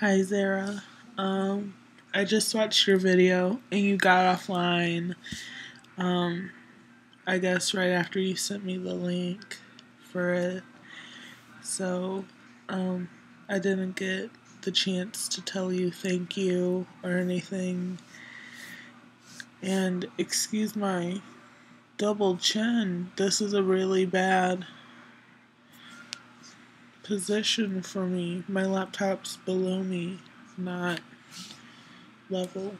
Hi Zara. Um I just watched your video and you got offline um I guess right after you sent me the link for it. So um I didn't get the chance to tell you thank you or anything. And excuse my double chin. This is a really bad position for me. My laptop's below me, not level.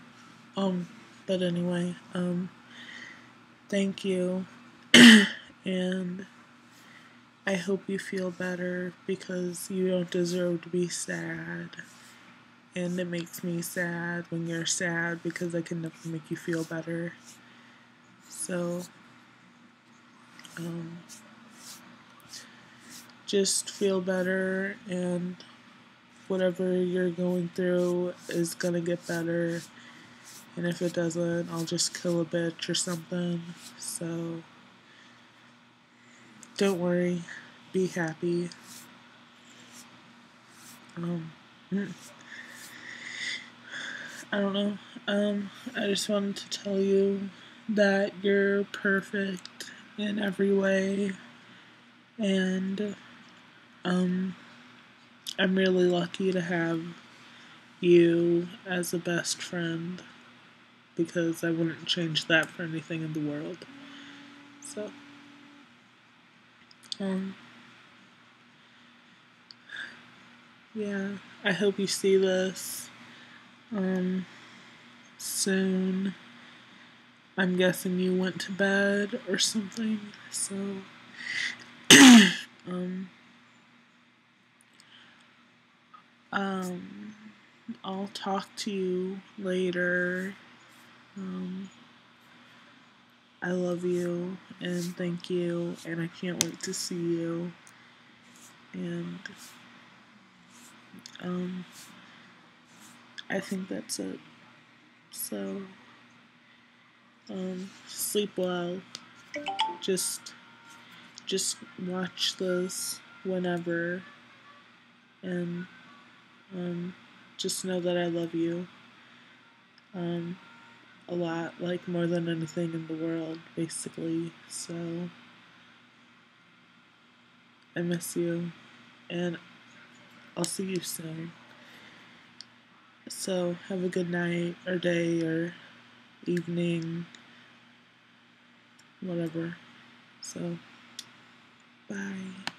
Um, but anyway, um, thank you. and I hope you feel better because you don't deserve to be sad. And it makes me sad when you're sad because I can never make you feel better. So, um, just feel better and whatever you're going through is gonna get better. And if it doesn't, I'll just kill a bitch or something. So don't worry, be happy. Um, I don't know. Um, I just wanted to tell you that you're perfect in every way and um, I'm really lucky to have you as a best friend because I wouldn't change that for anything in the world. So, um, yeah, I hope you see this um, soon. I'm guessing you went to bed or something, so, um, Um, I'll talk to you later. Um, I love you and thank you, and I can't wait to see you. And um, I think that's it. So, um, sleep well. Just, just watch this whenever, and um, just know that I love you um, a lot, like more than anything in the world, basically. So I miss you, and I'll see you soon. So have a good night, or day, or evening, whatever. So, bye.